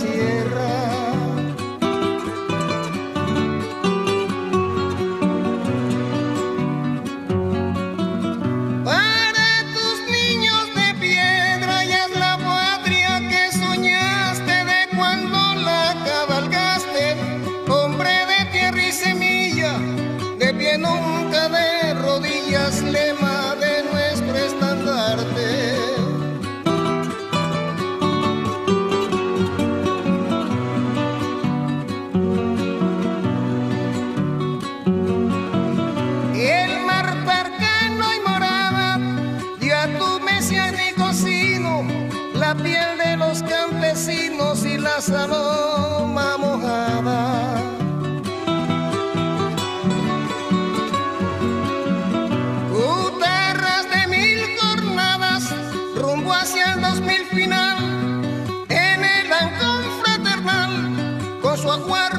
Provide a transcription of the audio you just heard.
Yeah. Saloma mojada. Guitarras de mil jornadas, rumbo hacia el dos mil final, en el ancón fraternal, con su ajuar